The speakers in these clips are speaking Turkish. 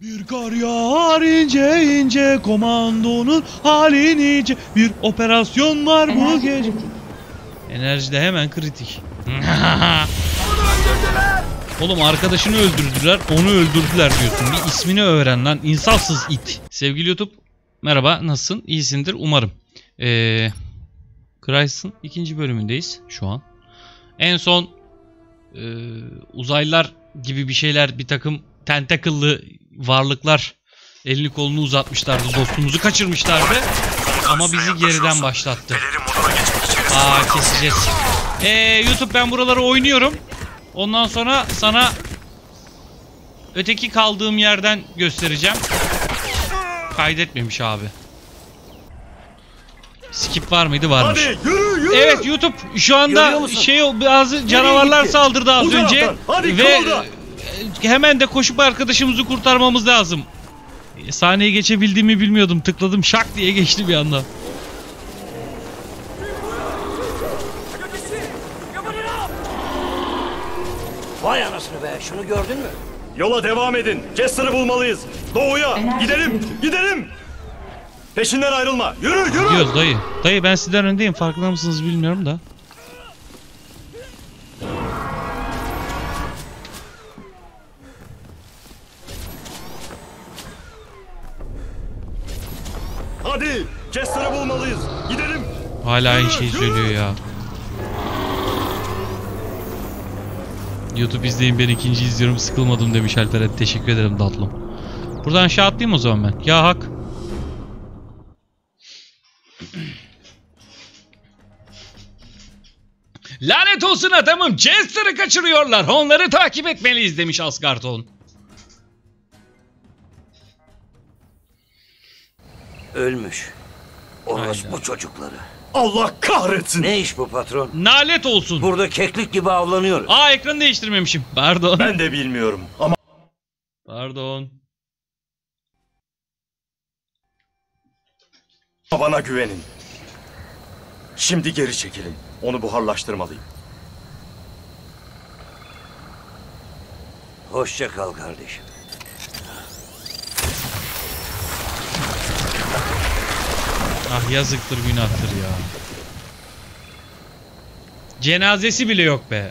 Bir kar yağar ince ince komandonun halini ince bir operasyon var bu Enerji gece. kritik. Enerji de hemen kritik. Oğlum arkadaşını öldürdüler, onu öldürdüler diyorsun. Bir ismini öğren lan. insafsız it. Sevgili YouTube, merhaba. Nasılsın? İyisindir umarım. Ee, Crysis'ın ikinci bölümündeyiz şu an. En son e, uzaylılar gibi bir şeyler, bir takım tentakıllı varlıklar elini kolunu uzatmışlardı. Dostumuzu kaçırmışlardı. Ama bizi geriden başlattı. Aa keseceğiz. Ee, YouTube ben buraları oynuyorum. Ondan sonra sana öteki kaldığım yerden göstereceğim. Kaydetmemiş abi. Skip var mıydı? Varmış. Hadi yürü yürü. Evet YouTube şu anda şey bazı canavarlar saldırdı az Bu önce. Hadi ve kımılda. Hemen de koşup arkadaşımızı kurtarmamız lazım. E, Sahneye geçebildiğimi bilmiyordum. Tıkladım şak diye geçti bir anda. Vay anasını be şunu gördün mü? Yola devam edin. Jester'ı bulmalıyız. Doğuya. Gidelim. Gidelim. Peşinden ayrılma. Yürü yürü. Gidiyoruz dayı. Dayı ben sizden öndeyim. Farkında mısınız bilmiyorum da. Hadi. Jester'ı bulmalıyız. Gidelim. Hala aynı şeyi söylüyor ya. YouTube izleyin ben ikinci izliyorum sıkılmadım demiş Alperen. Teşekkür ederim tatlım. Buradan aşağı atlayayım o zaman ben. Ya hak. Lanet olsun adamım. Chester'ı kaçırıyorlar. Onları takip etmeliyiz demiş Asgarton. Ölmüş. Orospu Hayda. çocukları. Allah kahretsin. Ne iş bu patron? Nalet olsun. Burada keklik gibi avlanıyoruz. Aa ekranı değiştirmemişim. Pardon. Ben de bilmiyorum ama Pardon. bana güvenin. Şimdi geri çekilin. Onu buharlaştırmalıyım. Hoşça kal kardeşim. Ah yazıktır günahtır ya. Cenazesi bile yok be.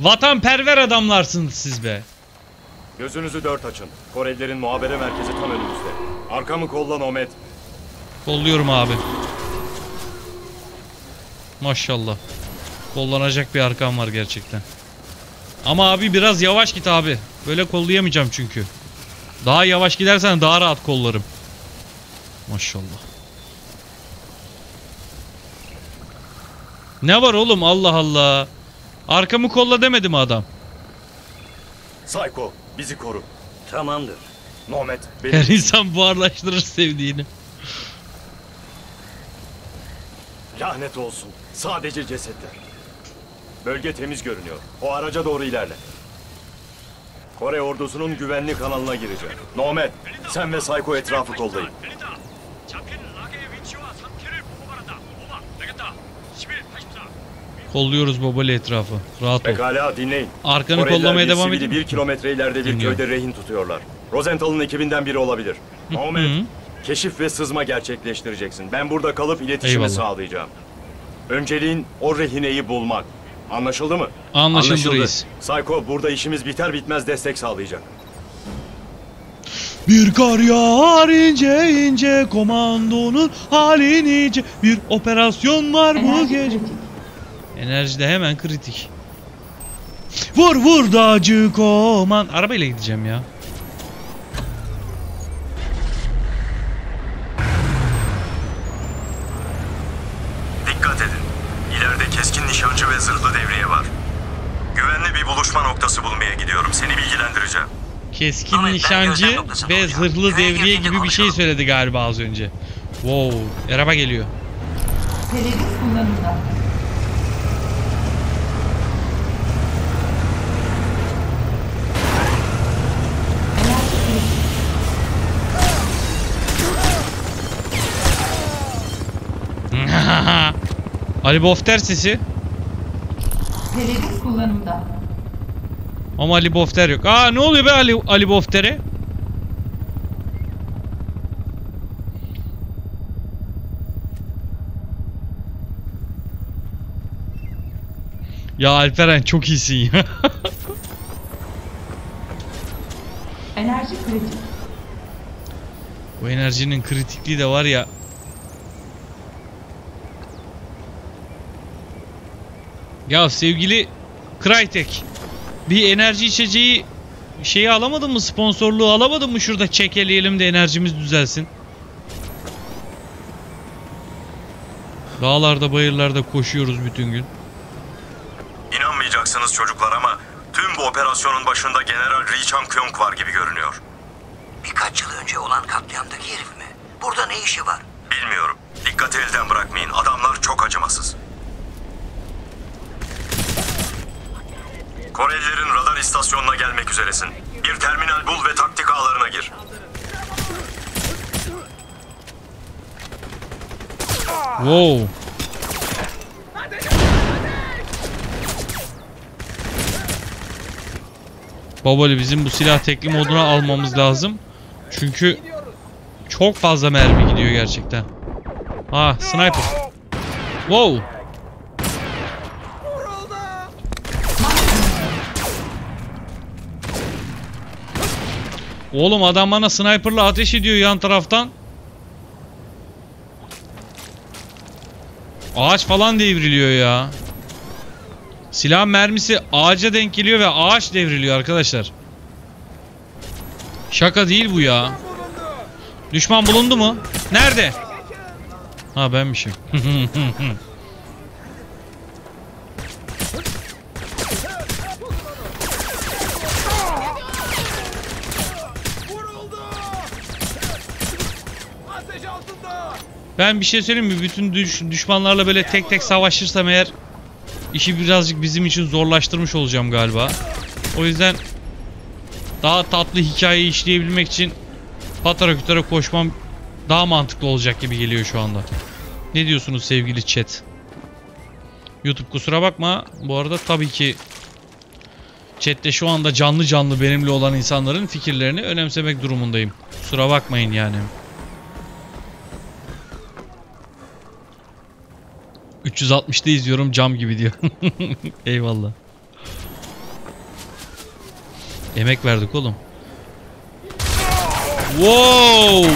Vatanperver adamlarsınız siz be. Gözünüzü dört açın. Korelilerin muhabere merkezi tam önümüzde. Arkamı kolla Nomet. Kolluyorum abi. Maşallah. Kollanacak bir arkam var gerçekten. Ama abi biraz yavaş git abi. Böyle kollayamayacağım çünkü. Daha yavaş gidersen daha rahat kollarım. Maşallah. Ne var oğlum Allah Allah. Arkamı kolla demedi mi adam? Psycho bizi koru. Tamamdır. Nomet Her beni. insan buharlaştırır sevdiğini. Lanet olsun. Sadece cesetler. Bölge temiz görünüyor. O araca doğru ilerle. Kore ordusunun güvenli kanalına gireceğim. Nomet, sen ve Psycho etrafı kollayın. Kolluyoruz babali etrafı. Rahat ol. Pekala dinleyin. Arkanı Koreliler kollamaya bir devam edeyim. bir kilometre ileride bir Dinliyorum. köyde rehin tutuyorlar. Rosenthal'ın ekibinden biri olabilir. Hı. keşif ve sızma gerçekleştireceksin. Ben burada kalıp iletişimi Eyvallah. sağlayacağım. Önceliğin o rehineyi bulmak. Anlaşıldı mı? Anlaşıldı reis. Psycho burada işimiz biter bitmez destek sağlayacak. Bir kar yağar ince ince komandonun halini ince bir operasyon var bu Enerji gece. Kritik. Enerji de hemen kritik. Vur vur dağcı koman. Arabayla gideceğim ya. Dikkat edin. İleride keskin nişancı ve zırhlı devriye var. Güvenli bir buluşma noktası bulmaya gidiyorum. Seni bilgilendireceğim. Keskin Ahmet, nişancı ve olacağım. zırhlı devriye gibi bir şey söyledi galiba az önce. Wow. Araba geliyor. Pelerin kullanımda. Ali Bofter sesi. Televiz kullanımda. Ama Ali Bofter yok. Aa ne oluyor be Ali, Ali Bofter'e? Ya Alperen çok iyisin ya. Enerji kritik. Bu enerjinin kritikliği de var ya. Ya sevgili Crytek bir enerji içeceği şeyi alamadın mı sponsorluğu alamadın mı şurada çekeleyelim de enerjimiz düzelsin. Dağlarda bayırlarda koşuyoruz bütün gün. İnanmayacaksınız çocuklar ama tüm bu operasyonun başında General Ri Chang Kyung var gibi görünüyor. Birkaç yıl önce olan katliamdaki herif mi? Burada ne işi var? Bilmiyorum. Dikkati elden bırakmayın. Adamlar çok acımasız. Korelilerin radar istasyonuna gelmek üzeresin. Bir terminal bul ve taktik ağlarına gir. Wow. Babali bizim bu silah tekli moduna almamız lazım. Çünkü çok fazla mermi gidiyor gerçekten. Ah sniper. Wow. Oğlum adam bana sniperla ateş ediyor yan taraftan. Ağaç falan devriliyor ya. Silah mermisi ağaca denk geliyor ve ağaç devriliyor arkadaşlar. Şaka değil bu ya. Düşman bulundu mu? Nerede? Ha benmişim. Ben bir şey söyleyeyim mi? Bütün düş- düşmanlarla böyle tek tek savaşırsam eğer işi birazcık bizim için zorlaştırmış olacağım galiba. O yüzden daha tatlı hikayeyi işleyebilmek için patara kütara koşmam daha mantıklı olacak gibi geliyor şu anda. Ne diyorsunuz sevgili chat? YouTube kusura bakma. Bu arada tabii ki chatte şu anda canlı canlı benimle olan insanların fikirlerini önemsemek durumundayım. Kusura bakmayın yani. 360'da izliyorum cam gibi diyor. Eyvallah. Emek verdik oğlum. Wow!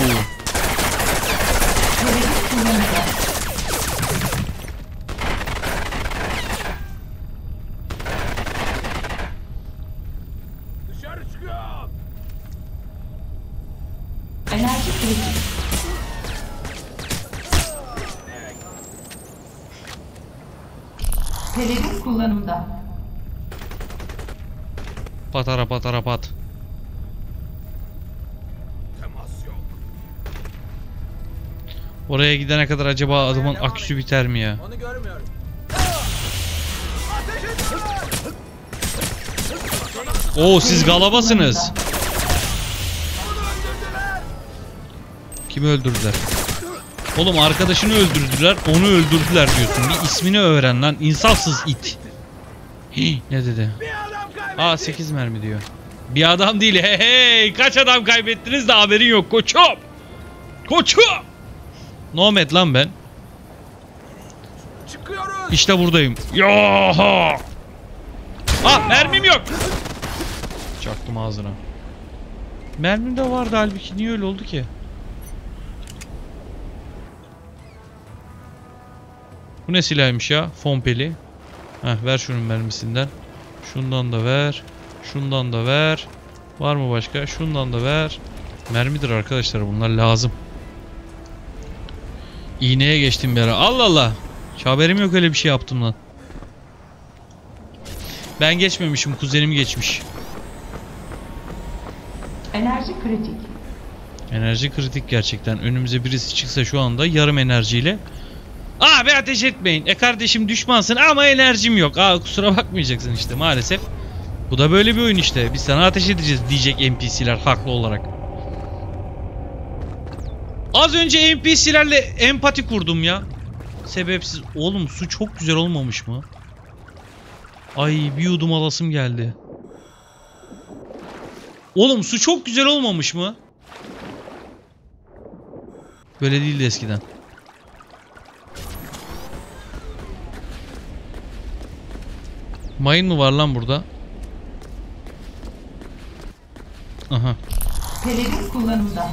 Oraya gidene kadar acaba adamın aküsü biter mi ya? Onu görmüyorum. Oo siz galabasınız. Kimi öldürdüler? Oğlum arkadaşını öldürdüler, onu öldürdüler diyorsun. Bir ismini öğren lan. insafsız it. Hii, ne dedi? Aa 8 mermi diyor. Bir adam değil. Hey hey. Kaç adam kaybettiniz de haberin yok koçum. Koçum. Nomad lan ben. Çıkıyoruz. İşte buradayım. Yaha. Ah mermim yok. Çaktım ağzına. Mermim de vardı halbuki niye öyle oldu ki? Bu ne silahmış ya? Fompeli. Heh ver şunun mermisinden. Şundan da ver. Şundan da ver. Var mı başka? Şundan da ver. Mermidir arkadaşlar bunlar lazım. İğneye geçtim bir ara. Allah Allah. Hiç haberim yok öyle bir şey yaptım lan. Ben geçmemişim. Kuzenim geçmiş. Enerji kritik. Enerji kritik gerçekten. Önümüze birisi çıksa şu anda yarım enerjiyle. Abi ateş etmeyin. E kardeşim düşmansın ama enerjim yok. Aa kusura bakmayacaksın işte maalesef. Bu da böyle bir oyun işte. Biz sana ateş edeceğiz diyecek NPC'ler haklı olarak. Az önce NPC'lerle empati kurdum ya. Sebepsiz. Oğlum su çok güzel olmamış mı? Ay bir yudum alasım geldi. Oğlum su çok güzel olmamış mı? Böyle değildi eskiden. Mayın mı var lan burada? Aha. Pelerin kullanımda.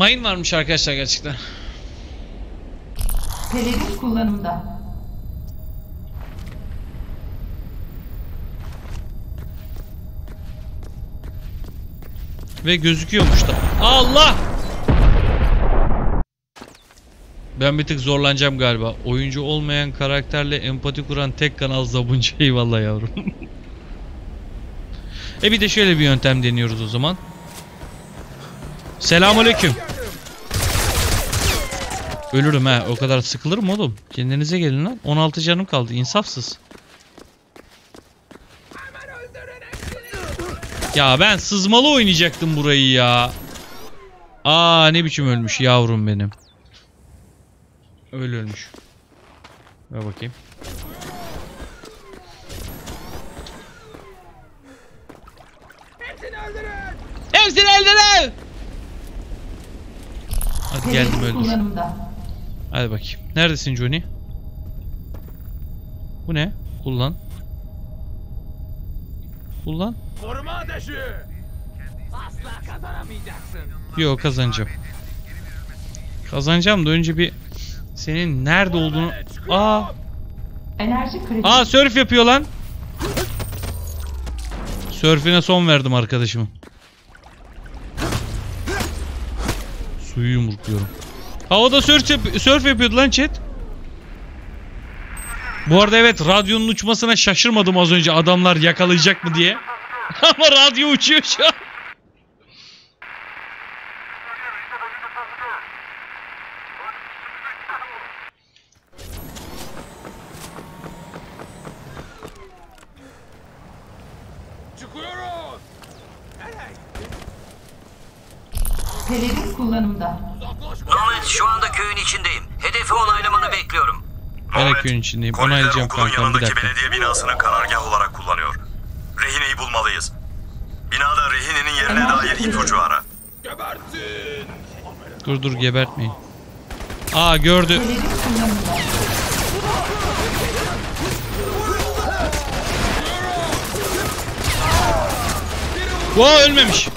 Mayın varmış arkadaşlar gerçekten. Pelerin kullanımda. Ve gözüküyormuş da. Allah! Ben bir tık zorlanacağım galiba. Oyuncu olmayan karakterle empati kuran tek kanal Zabuncu. Eyvallah yavrum. e bir de şöyle bir yöntem deniyoruz o zaman. Selamünaleyküm. Ölürüm ha. O kadar sıkılır mı oğlum? Kendinize gelin lan. 16 canım kaldı. İnsafsız. Ya ben sızmalı oynayacaktım burayı ya. Aa ne biçim ölmüş yavrum benim. Öyle ölmüş. Ver bakayım. Hadi geldim Pelerin öldür. kullanımda. Hadi bakayım. Neredesin Johnny? Bu ne? Kullan. Kullan. Koruma ateşi! Asla kazanamayacaksın. Yok kazanacağım. Kazanacağım da önce bir senin nerede olduğunu... Aa, Enerji kritik. aa surf yapıyor lan. Sörfüne son verdim arkadaşımın. Suyu yumrukluyorum. Havada surf, yap surf yapıyordu lan chat. Bu arada evet radyonun uçmasına şaşırmadım az önce adamlar yakalayacak mı diye. Ama radyo uçuyor şu an. Çıkıyoruz! Pelerin kullanımda. Nomad şu anda köyün içindeyim. Hedefi onaylamanı bekliyorum. Ben de köyün içindeyim. Onaylayacağım okulun kankam bir yanındaki dakika. belediye binasını karargah olarak kullanıyor. Rehineyi bulmalıyız. Binada rehinenin yerine dair ipucu ara. Gebertin! Dur dur gebertmeyin. Aa gördü. Kullanımda. Wow ölmemiş.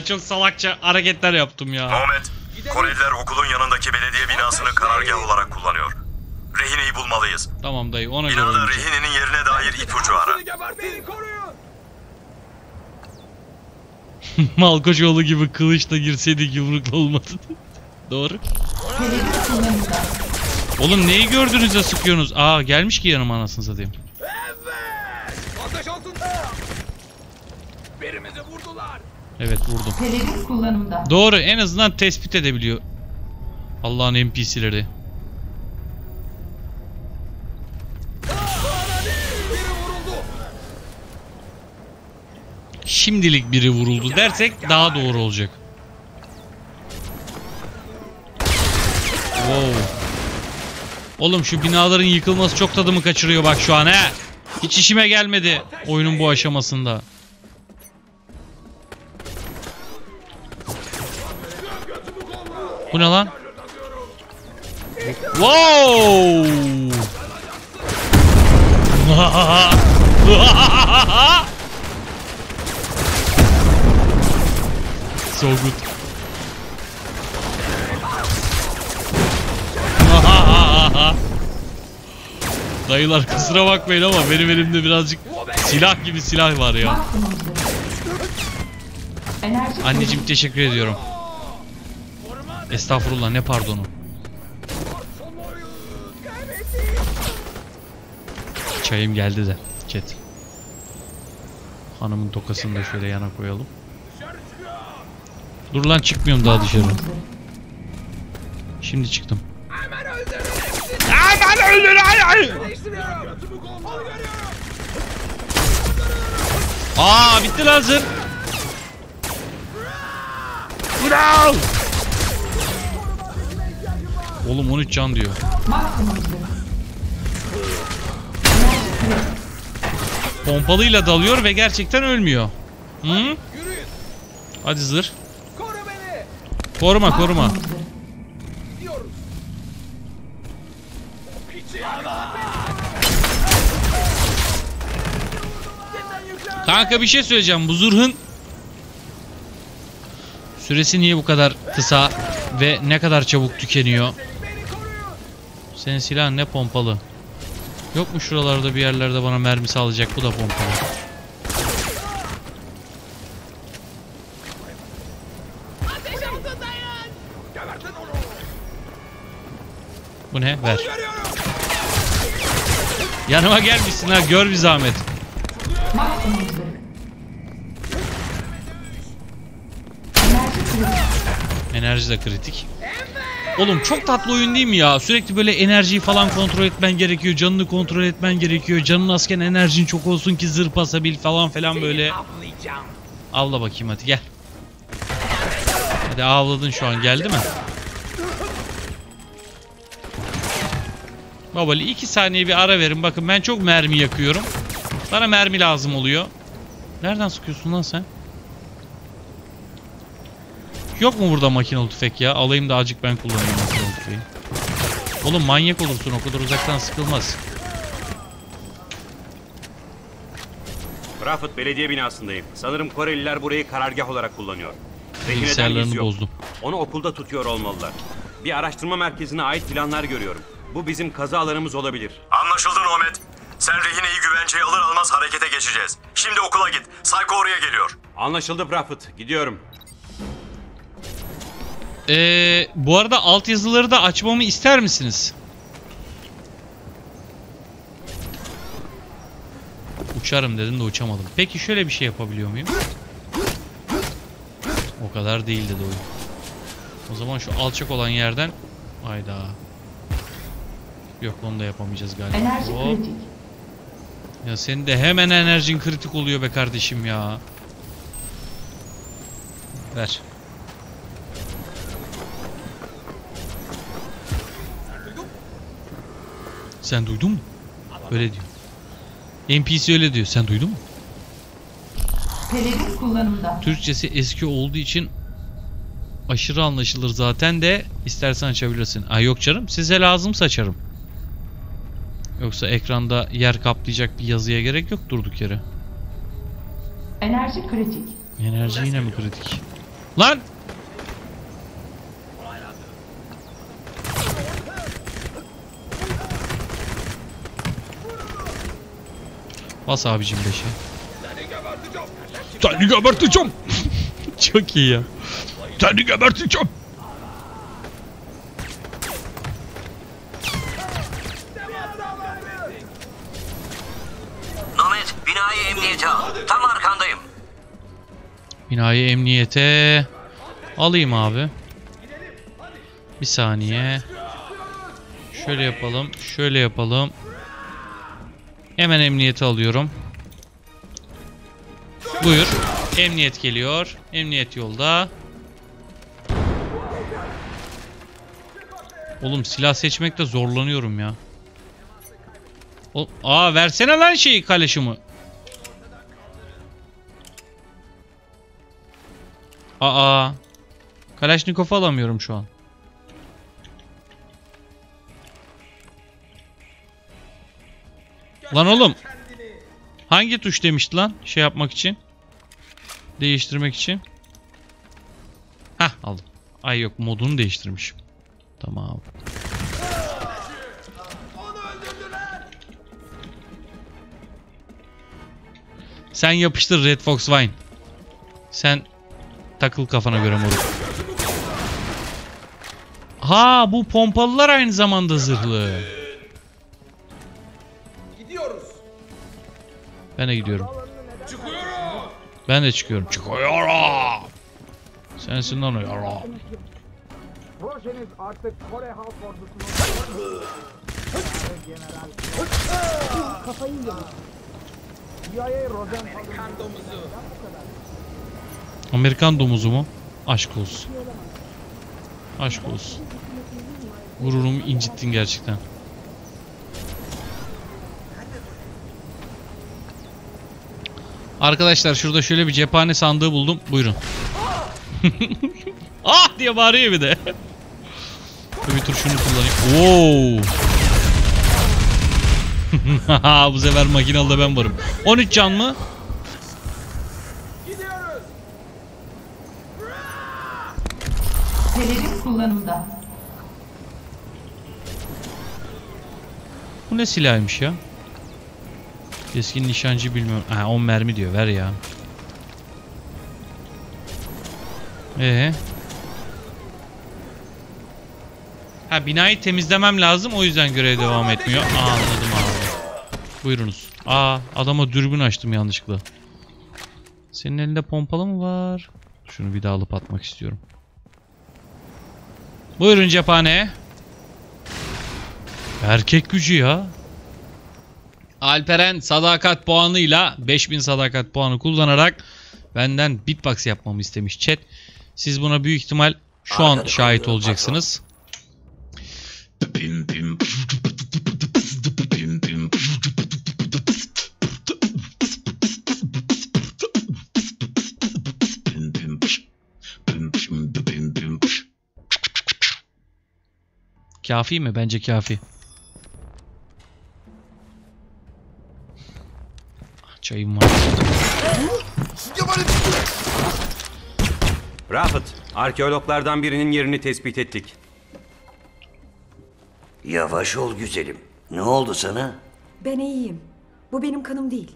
Çok salakça hareketler yaptım ya. Muhammed, Koreliler okulun yanındaki belediye binasını karargah olarak kullanıyor. Rehineyi bulmalıyız. Tamam dayı ona göre Binada oynayacağım. rehinenin yerine dair ipucu ara. Malkoçoğlu gibi kılıçla girseydik yumrukla olmadı. Doğru. Oğlum neyi gördünüz de sıkıyorsunuz? Aa gelmiş ki yanıma anasını satayım. Evet! Ateş altında! Birimizi vurdular! Evet vurdum. Pelerin kullanımda. Doğru en azından tespit edebiliyor. Allah'ın NPC'leri. Şimdilik biri vuruldu dersek daha doğru olacak. Wow. Oğlum şu binaların yıkılması çok tadımı kaçırıyor bak şu an he. Hiç işime gelmedi oyunun bu aşamasında. Bu ne lan? Wow! so good. Dayılar kusura bakmayın ama benim elimde birazcık silah gibi silah var ya. Anneciğim teşekkür ediyorum. Estağfurullah ne pardonu. Çayım geldi de. Chat. Hanımın tokasını da şöyle yana koyalım. Dur lan çıkmıyorum daha dışarı. Şimdi çıktım. Aman öldür ay! Aa bitti lan zırh. Bravo. Oğlum 13 can diyor. Pompalıyla dalıyor ve gerçekten ölmüyor. Hı? Hadi zırh. Koru beni. Koruma koruma. Kanka bir şey söyleyeceğim. Bu zırhın süresi niye bu kadar kısa ve ne kadar çabuk tükeniyor? Senin silahın ne pompalı? Yok mu şuralarda bir yerlerde bana mermi sağlayacak? Bu da pompalı. Bu ne? Ver. Yanıma gelmişsin ha. Gör bir zahmet. Enerji de kritik. Oğlum çok tatlı oyun değil mi ya? Sürekli böyle enerjiyi falan kontrol etmen gerekiyor. Canını kontrol etmen gerekiyor. Canın asken enerjin çok olsun ki zırh basabil falan filan böyle. Avla bakayım hadi gel. Hadi avladın şu an geldi mi? Babali 2 saniye bir ara verin. Bakın ben çok mermi yakıyorum. Bana mermi lazım oluyor. Nereden sıkıyorsun lan sen? Yok mu burada makinalı tüfek ya? Alayım da azıcık ben kullanayım makinalı tüfeği. Oğlum manyak olursun o kadar uzaktan sıkılmaz. Rafet belediye binasındayım. Sanırım Koreliler burayı karargah olarak kullanıyor. Rehineden iz Bilgisayarlarını yok. bozdum. Onu okulda tutuyor olmalılar. Bir araştırma merkezine ait planlar görüyorum. Bu bizim kazı alanımız olabilir. Anlaşıldı Nomet. Sen rehineyi güvenceye alır almaz harekete geçeceğiz. Şimdi okula git. Psycho oraya geliyor. Anlaşıldı Rafet. Gidiyorum. Ee, bu arada altyazıları da açmamı ister misiniz? Uçarım dedim de uçamadım. Peki şöyle bir şey yapabiliyor muyum? O kadar değil dedi oyun. O zaman şu alçak olan yerden... Hayda. Yok onu da yapamayacağız galiba. Enerji Hop. kritik. Ya senin de hemen enerjin kritik oluyor be kardeşim ya. Ver. Sen duydun mu? Öyle diyor. NPC öyle diyor. Sen duydun mu? Pelerin kullanımda. Türkçesi eski olduğu için aşırı anlaşılır zaten de istersen açabilirsin. Ay yok canım size lazımsa açarım. Yoksa ekranda yer kaplayacak bir yazıya gerek yok durduk yere. Enerji kritik. Enerji yine mi kritik? Lan! Bas abicim beşi. Seni geberteceğim. Çok iyi ya. Seni geberteceğim. Nomet, binayı emniyete al. Tam arkandayım. Binayı emniyete alayım abi. Bir saniye. Şöyle yapalım. Şöyle yapalım. Hemen emniyete alıyorum. Buyur. Emniyet geliyor. Emniyet yolda. Oğlum silah seçmekte zorlanıyorum ya. O Aa versene lan şeyi kaleşimi. Aa. Kalaşnikov alamıyorum şu an. Lan oğlum. Hangi tuş demişti lan şey yapmak için? Değiştirmek için. Hah aldım. Ay yok modunu değiştirmişim. Tamam. Sen yapıştır Red Fox Wine. Sen takıl kafana göre moruk. Ha bu pompalılar aynı zamanda zırhlı. Ben de gidiyorum. Çıkıyorum. Ben de çıkıyorum. Çıkıyorum. Sensin lan o yara. Rosenthal domuzu. Amerikan domuzu mu? Aşk olsun. Aşk olsun. Gururumu incittin gerçekten. Arkadaşlar şurada şöyle bir cephane sandığı buldum. Buyurun. ah diye bağırıyor bir de. bir tur şunu kullanayım. Wow. Bu sefer makinalıda ben varım. 13 can mı? Pelerin kullanımda. Bu ne silahıymış ya? Keskin nişancı bilmiyorum. Ha 10 mermi diyor. Ver ya. Ee. Ha binayı temizlemem lazım. O yüzden görev devam etmiyor. Aa, anladım abi. Buyurunuz. Aa adama dürbün açtım yanlışlıkla. Senin elinde pompalı mı var? Şunu bir daha alıp atmak istiyorum. Buyurun cephane. Erkek gücü ya. Alperen sadakat puanıyla 5000 sadakat puanı kullanarak benden beatbox yapmamı istemiş chat. Siz buna büyük ihtimal şu an şahit olacaksınız. Kafi mi? Bence kafi. Çayım var. Rafet, arkeologlardan birinin yerini tespit ettik. Yavaş ol güzelim. Ne oldu sana? Ben iyiyim. Bu benim kanım değil.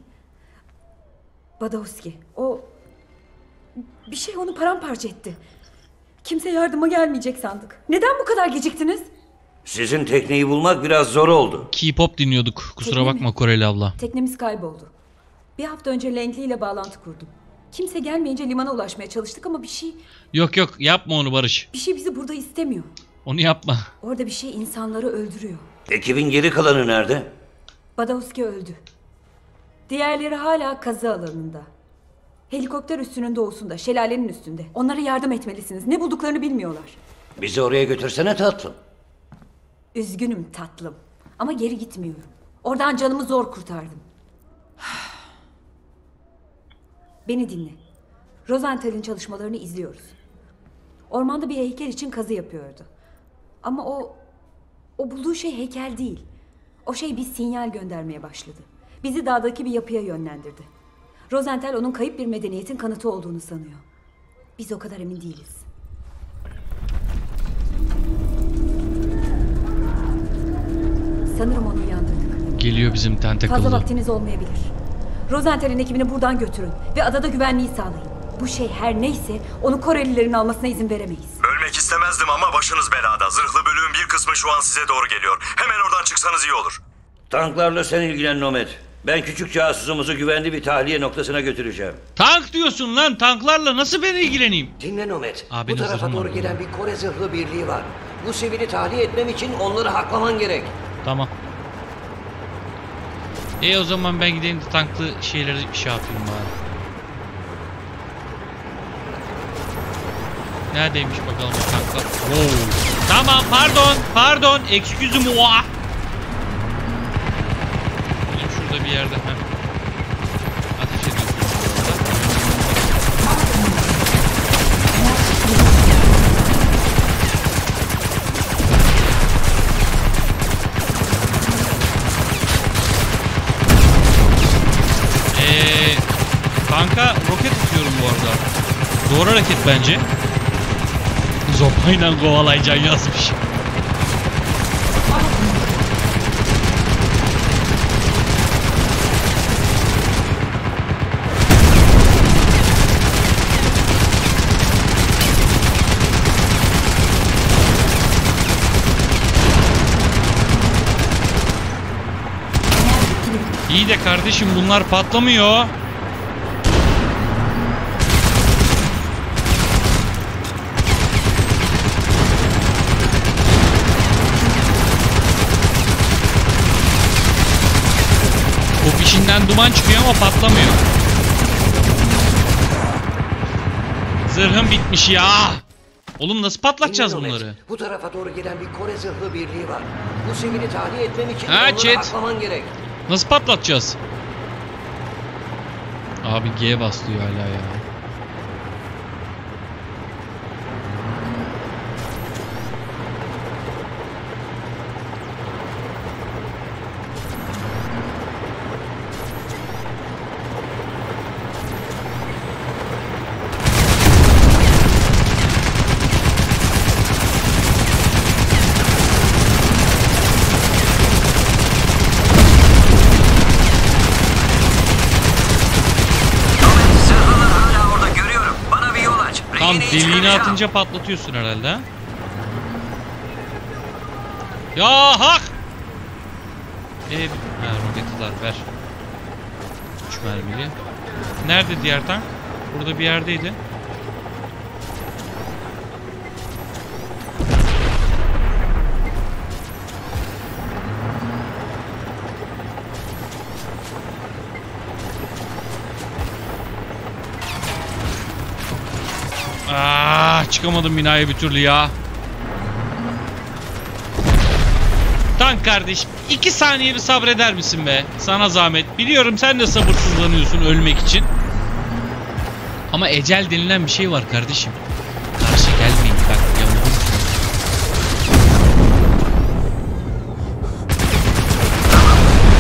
Badowski. O... Bir şey onu paramparça etti. Kimse yardıma gelmeyecek sandık. Neden bu kadar geciktiniz? Sizin tekneyi bulmak biraz zor oldu. K-pop dinliyorduk. Kusura Tekne mi? bakma Koreli abla. Teknemiz kayboldu. Bir hafta önce Langley ile bağlantı kurdum. Kimse gelmeyince limana ulaşmaya çalıştık ama bir şey... Yok yok yapma onu Barış. Bir şey bizi burada istemiyor. Onu yapma. Orada bir şey insanları öldürüyor. Ekibin geri kalanı nerede? Badowski öldü. Diğerleri hala kazı alanında. Helikopter üssünün doğusunda, şelalenin üstünde. Onlara yardım etmelisiniz. Ne bulduklarını bilmiyorlar. Bizi oraya götürsene tatlım. Üzgünüm tatlım. Ama geri gitmiyorum. Oradan canımı zor kurtardım. Beni dinle. Rosenthal'in çalışmalarını izliyoruz. Ormanda bir heykel için kazı yapıyordu. Ama o... O bulduğu şey heykel değil. O şey bir sinyal göndermeye başladı. Bizi dağdaki bir yapıya yönlendirdi. Rosenthal onun kayıp bir medeniyetin kanıtı olduğunu sanıyor. Biz o kadar emin değiliz. Sanırım onu uyandırdık. Geliyor bizim Fazla tentakel'lı. vaktiniz olmayabilir. Rosenthal'in ekibini buradan götürün ve adada güvenliği sağlayın. Bu şey her neyse onu Korelilerin almasına izin veremeyiz. Ölmek istemezdim ama başınız belada. Zırhlı bölüğün bir kısmı şu an size doğru geliyor. Hemen oradan çıksanız iyi olur. Tanklarla sen ilgilen Nomad. Ben küçük casusumuzu güvenli bir tahliye noktasına götüreceğim. Tank diyorsun lan tanklarla nasıl ben ilgileneyim? Dinle Nomad. Abi Bu tarafa doğru gelen bir Kore zırhlı birliği var. Bu sivili tahliye etmem için onları haklaman gerek. Tamam. E o zaman ben gideyim de tanklı şeyleri şey yapayım bari. Neredeymiş bakalım o tanklar. Wow. Tamam pardon pardon excuse moi. Benim şurada bir yerde hem ateş ediyorsun şurada. Ee, tanka roket atıyorum bu arada. Doğru hareket bence. Zopayla kovalayacaksın yazmış. İyi de kardeşim bunlar patlamıyor. Bu fişinden duman çıkıyor ama patlamıyor. Zırhım bitmiş ya. Oğlum nasıl patlatacağız Dinle bunları? Bu tarafa doğru gelen bir Kore zırhlı birliği var. Bu sivili tahliye etmem için Ha, onları chat. gerek. Nasıl patlatacağız? Abi G baslıyor hala ya. Zırhlılar hala orada görüyorum. Bana bir yol aç. Tam Rehineyi deliğini atınca patlatıyorsun herhalde ha? Ya hak! Ee, ha roketi var ver. 3 mermili. Nerede diğer tank? Burada bir yerdeydi. Çıkamadım binaya bir türlü ya. Tank kardeşim 2 saniye bir sabreder misin be? Sana zahmet. Biliyorum sen de sabırsızlanıyorsun ölmek için. Ama ecel denilen bir şey var kardeşim. Karşı gelmeyin bak.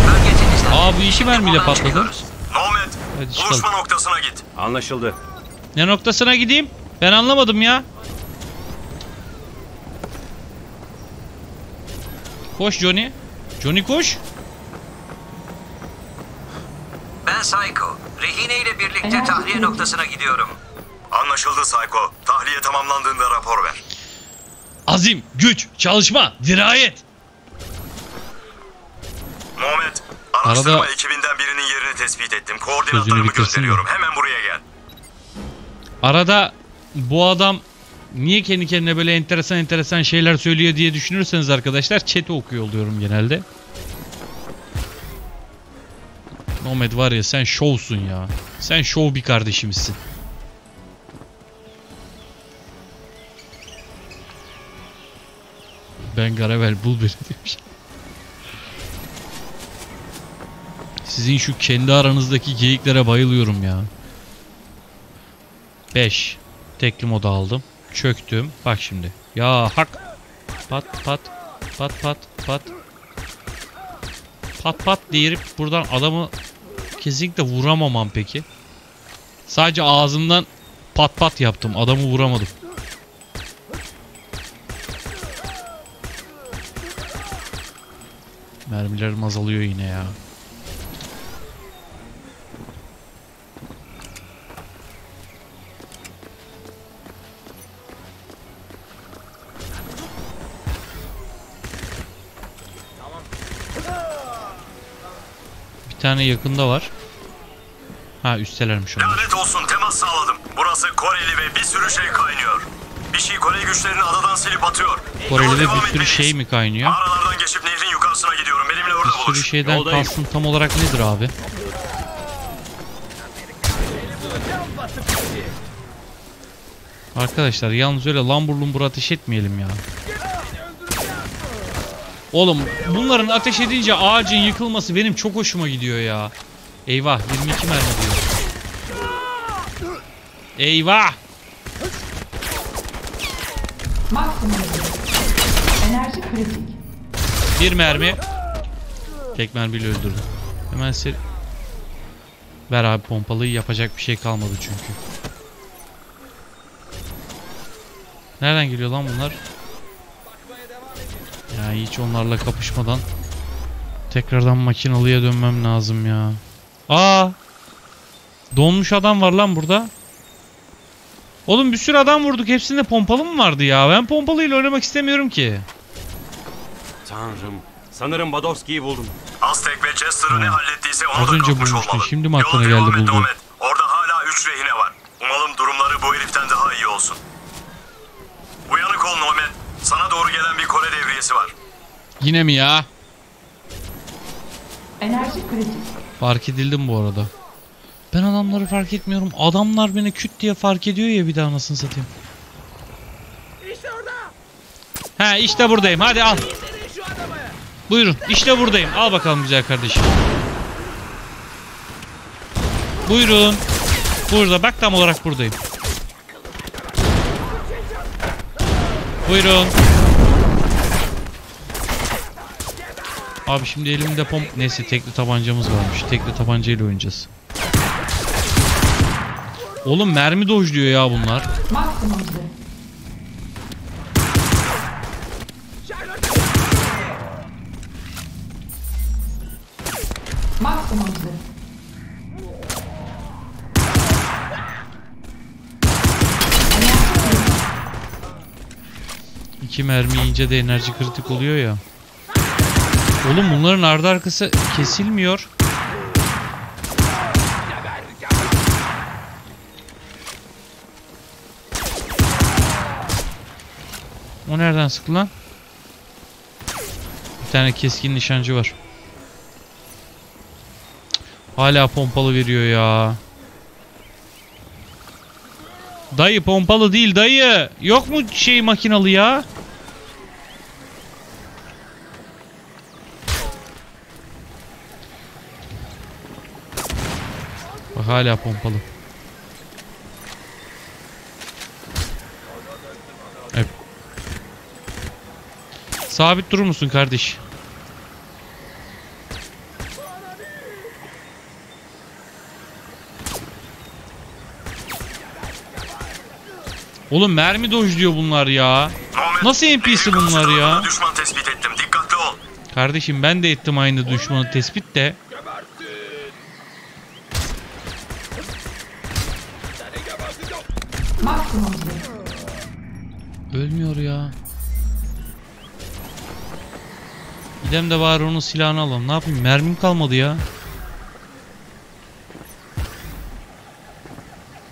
Bölgecinizden Aa bu iki mermiyle patladı. Hadi çıkalım. noktasına git. Anlaşıldı. Ne noktasına gideyim? Ben anlamadım ya. Koş Johnny. Johnny koş. Ben Psycho. Rehine ile birlikte tahliye noktasına gidiyorum. Anlaşıldı Psycho. Tahliye tamamlandığında rapor ver. Azim, güç, çalışma, dirayet. Nomad, araştırma ekibinden birinin yerini tespit ettim. Bitirsin mi? Hemen buraya gel. Arada bu adam niye kendi kendine böyle enteresan enteresan şeyler söylüyor diye düşünürseniz arkadaşlar chat'i okuyor oluyorum genelde. Nomad var ya sen şovsun ya. Sen şov bir kardeşimizsin. Ben Garavel bul beni demiş. Sizin şu kendi aranızdaki geyiklere bayılıyorum ya. 5. Tekli moda aldım. Çöktüm. Bak şimdi. Ya hak. Pat pat. Pat pat pat. Pat pat deyip buradan adamı kesinlikle vuramamam peki. Sadece ağzımdan pat pat yaptım. Adamı vuramadım. Mermilerim azalıyor yine ya. Tane yakında var. Ha üstelermiş onlar. Lanet olsun temas sağladım. Burası Koreli ve bir sürü şey kaynıyor. Bir şey Kore güçlerini adadan silip atıyor. Koreli devam bir sürü etmeliyiz. şey mi kaynıyor? Mağaralardan geçip nehrin yukarısına gidiyorum. Benimle orada Bir sürü buluş. şeyden Yoldayım. kastın tam olarak nedir abi? Arkadaşlar yalnız öyle lambur lumbur ateş etmeyelim ya. Oğlum bunların ateş edince ağacın yıkılması benim çok hoşuma gidiyor ya. Eyvah 22 mermi diyor. Eyvah! Enerji kritik. Bir mermi. Tek mermiyle öldürdüm. Hemen seri... Ver abi pompalıyı yapacak bir şey kalmadı çünkü. Nereden geliyor lan bunlar? Hiç onlarla kapışmadan tekrardan makinalıya dönmem lazım ya. Aa! Donmuş adam var lan burada. Oğlum bir sürü adam vurduk. Hepsinde pompalı mı vardı ya? Ben pompalıyla oynamak istemiyorum ki. Tanrım. Sanırım Badowski'yi buldum. Aztek ve Chester'ı ne hallettiyse onu Az da önce kapmış bulmuştun, olmalı. şimdi mi aklına Yola geldi et buldu? Nomad. Orada hala üç rehine var. Umalım durumları bu heriften daha iyi olsun. Uyanık ol Nomad. Gelen bir Kore devriyesi var. Yine mi ya? Enerji kritik. Fark edildim bu arada. Ben adamları fark etmiyorum. Adamlar beni küt diye fark ediyor ya bir daha anasını satayım. İşte orada. He işte buradayım. Hadi al. Buyurun. İşte buradayım. Al bakalım güzel kardeşim. Buyurun. Burada bak tam olarak buradayım. Buyurun. Abi şimdi elimde pomp... Neyse tekli tabancamız varmış. Tekli tabancayla oynayacağız. Oğlum mermi dojluyor ya bunlar. İki mermi yiyince de enerji kritik oluyor ya. Oğlum bunların ardı arkası kesilmiyor. O nereden sıktı lan? Bir tane keskin nişancı var. Hala pompalı veriyor ya. Dayı pompalı değil dayı. Yok mu şey makinalı ya? Hala pompalı. Evet. Sabit durur musun kardeş? Oğlum mermi dojluyor bunlar ya. Nasıl NPC bunlar ya? Düşman tespit ettim. Dikkatli ol. Kardeşim ben de ettim aynı düşmanı tespit de. Maksimum. Ölmüyor ya. Gidem de bari onun silahını alalım. Ne yapayım? Mermim kalmadı ya.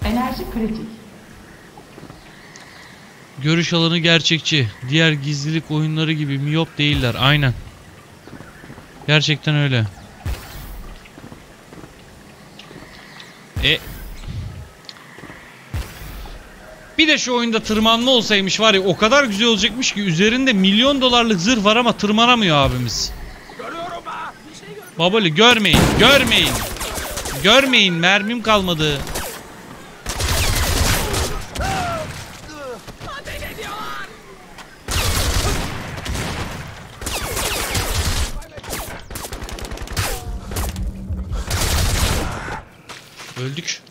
Enerji kritik. Görüş alanı gerçekçi. Diğer gizlilik oyunları gibi miyop değiller. Aynen. Gerçekten öyle. E Bir de şu oyunda tırmanma olsaymış var ya o kadar güzel olacakmış ki üzerinde milyon dolarlık zırh var ama tırmanamıyor abimiz. Babali görmeyin, görmeyin. Görmeyin, mermim kalmadı. Öldük.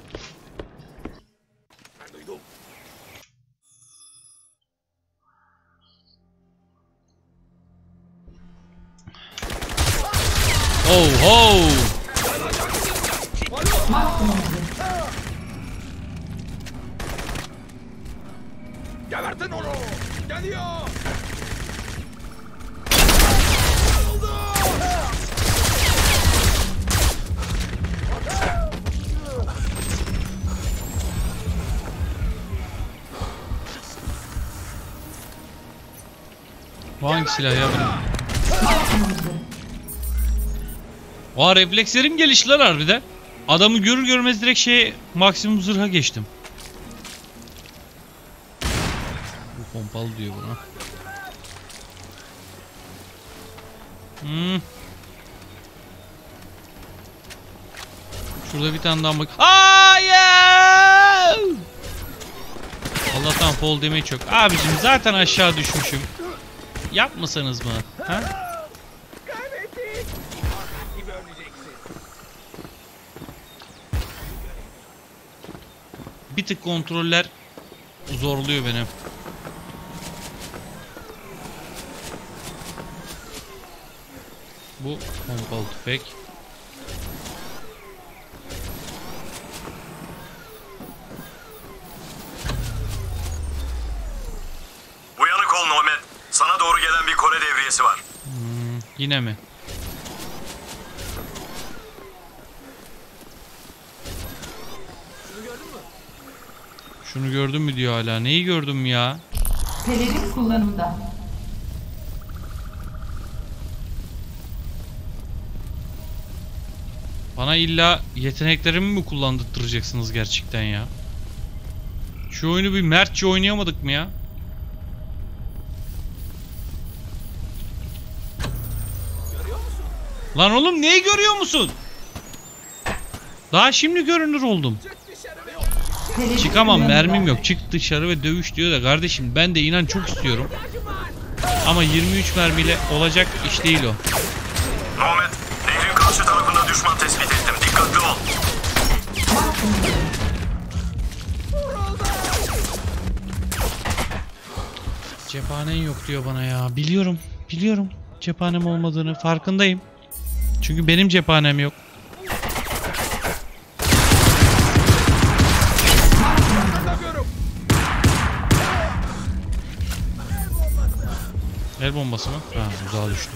Oh ho! Gebertin onu. Geliyor. Bu hangi silah ya benim? Aa reflekslerim gelişti lan harbiden. Adamı görür görmez direkt şeye maksimum zırha geçtim. Bu pompalı diyor buna. Hmm. Şurada bir tane daha bak. Hayır! Allah'tan fall damage çok. Abicim zaten aşağı düşmüşüm. Yapmasanız mı? Ha? Bir tık kontroller zorluyor beni. Bu pompalı tüfek. Uyanık ol Nomet. Sana doğru gelen bir Kore devriyesi var. Yine mi? Şunu gördün mü diyor hala. Neyi gördüm ya? Pelerin kullanımda. Bana illa yeteneklerimi mi kullandırtacaksınız gerçekten ya? Şu oyunu bir mertçe oynayamadık mı ya? Lan oğlum neyi görüyor musun? Daha şimdi görünür oldum. Pelerin Çıkamam mermim yok. Çık dışarı ve dövüş diyor da kardeşim ben de inan çok istiyorum. Ama 23 mermiyle olacak iş değil o. Nomet, nehrin karşı tarafında düşman tespit ettim. Dikkatli ol. Cephanen yok diyor bana ya. Biliyorum. Biliyorum. Cephanem olmadığını farkındayım. Çünkü benim cephanem yok. El bombası mı? Ha uzağa düştü.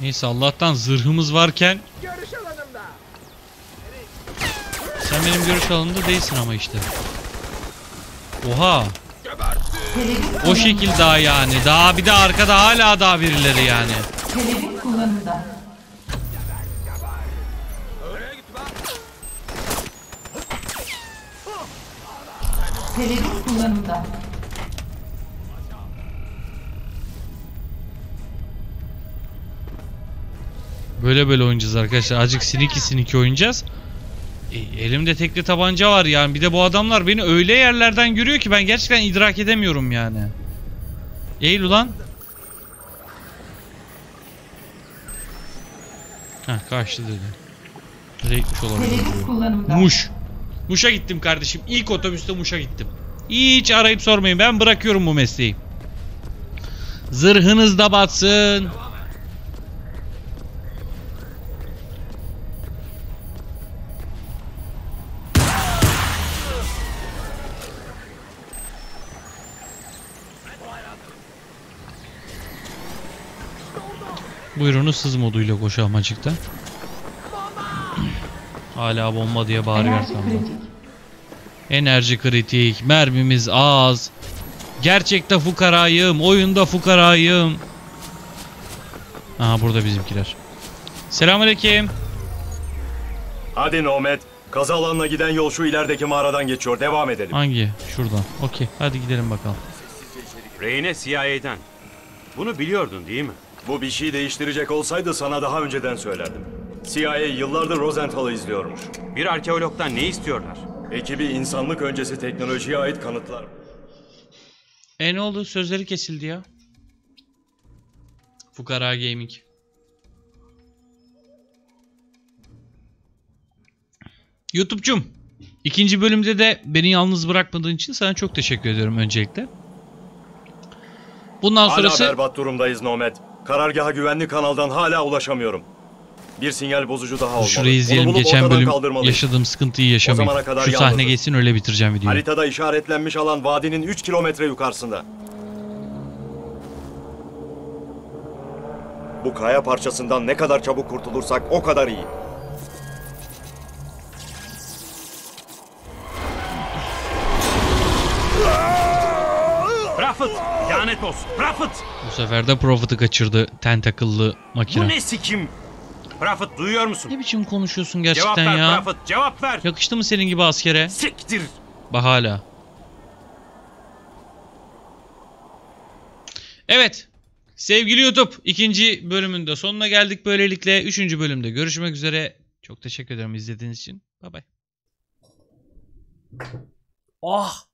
Neyse Allah'tan zırhımız varken alanımda. sen benim görüş alanında değilsin ama işte. Oha. O şekil daha yani. Daha bir de arkada hala daha birileri yani. Kullanımda. Pelerin kullanımda. Böyle böyle oynayacağız arkadaşlar. Azıcık siniki siniki oynayacağız. E, elimde tekli tabanca var yani. Bir de bu adamlar beni öyle yerlerden görüyor ki ben gerçekten idrak edemiyorum yani. Eğil ulan. Heh kaçtı dedi. Nereye gitmiş olabilir? Muş. Muş'a gittim kardeşim. İlk otobüste Muş'a gittim. Hiç arayıp sormayın. Ben bırakıyorum bu mesleği. Zırhınız da batsın. Hız moduyla koşalım açıkta. Hala bomba diye bağırıyor Enerji kritik. Enerji kritik, mermimiz az. Gerçekte fukarayım, oyunda fukarayım. Aha burada bizimkiler. Selamünaleyküm. Hadi Nomet. Kaza alanına giden yol şu ilerideki mağaradan geçiyor. Devam edelim. Hangi? Şuradan. Okey. Hadi gidelim bakalım. Reyne CIA'den. Bunu biliyordun değil mi? Bu bir şey değiştirecek olsaydı sana daha önceden söylerdim. CIA yıllardır Rosenthal'ı izliyormuş. Bir arkeologdan ne istiyorlar? Ekibi insanlık öncesi teknolojiye ait kanıtlar. E ne oldu? Sözleri kesildi ya. Fukara Gaming. YouTube'cum. ikinci bölümde de beni yalnız bırakmadığın için sana çok teşekkür ediyorum öncelikle. Bundan Hala sonrası berbat durumdayız Nomet. Karargaha güvenli kanaldan hala ulaşamıyorum. Bir sinyal bozucu daha olmalı. şurayı izleyelim. Geçen bölüm yaşadığım sıkıntıyı yaşamayayım. Şu sahne yalnızız. geçsin öyle bitireceğim videoyu. Haritada işaretlenmiş alan vadinin 3 kilometre yukarısında. Bu kaya parçasından ne kadar çabuk kurtulursak o kadar iyi. Prophet! Lanet olsun! Prophet! Bu sefer de Prophet'ı kaçırdı tentacle'lı Bu makine. ne sikim? Prophet duyuyor musun? Ne biçim konuşuyorsun Cevap gerçekten ver ya? Prophet! Cevap ver! Yakıştı mı senin gibi askere? Siktir! Bak hala. Evet. Sevgili YouTube ikinci bölümünde sonuna geldik böylelikle. Üçüncü bölümde görüşmek üzere. Çok teşekkür ederim izlediğiniz için. Bay bay. Oh